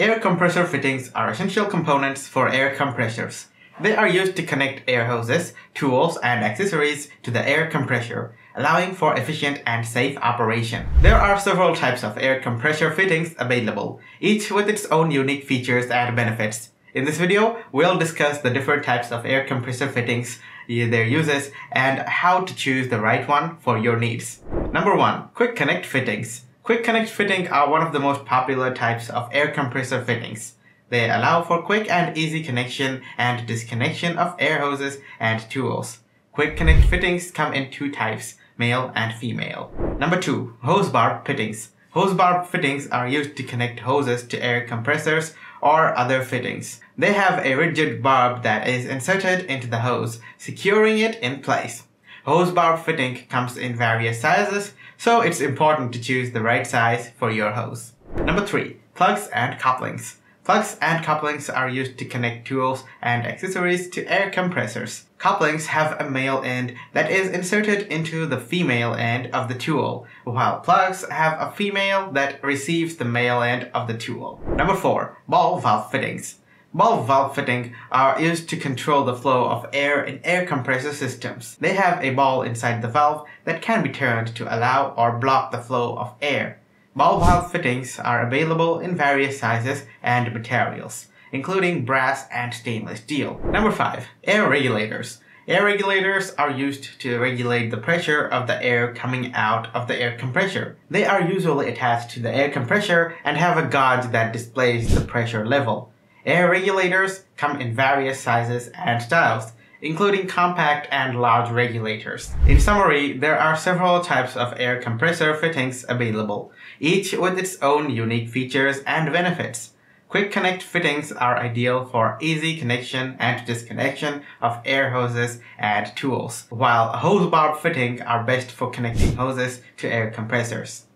Air compressor fittings are essential components for air compressors. They are used to connect air hoses, tools, and accessories to the air compressor, allowing for efficient and safe operation. There are several types of air compressor fittings available, each with its own unique features and benefits. In this video, we'll discuss the different types of air compressor fittings, their uses, and how to choose the right one for your needs. Number 1. Quick Connect Fittings Quick Connect fittings are one of the most popular types of air compressor fittings. They allow for quick and easy connection and disconnection of air hoses and tools. Quick Connect fittings come in two types, male and female. Number 2. Hose barb fittings. Hose barb fittings are used to connect hoses to air compressors or other fittings. They have a rigid barb that is inserted into the hose, securing it in place. Hose barb fitting comes in various sizes so it's important to choose the right size for your hose. Number 3. Plugs and couplings. Plugs and couplings are used to connect tools and accessories to air compressors. Couplings have a male end that is inserted into the female end of the tool, while plugs have a female that receives the male end of the tool. Number 4. Ball valve fittings. Ball valve fittings are used to control the flow of air in air compressor systems. They have a ball inside the valve that can be turned to allow or block the flow of air. Ball valve fittings are available in various sizes and materials, including brass and stainless steel. Number 5. Air regulators. Air regulators are used to regulate the pressure of the air coming out of the air compressor. They are usually attached to the air compressor and have a gauge that displays the pressure level. Air regulators come in various sizes and styles, including compact and large regulators. In summary, there are several types of air compressor fittings available, each with its own unique features and benefits. Quick connect fittings are ideal for easy connection and disconnection of air hoses and tools, while hose barb fitting are best for connecting hoses to air compressors.